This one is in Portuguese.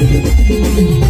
Música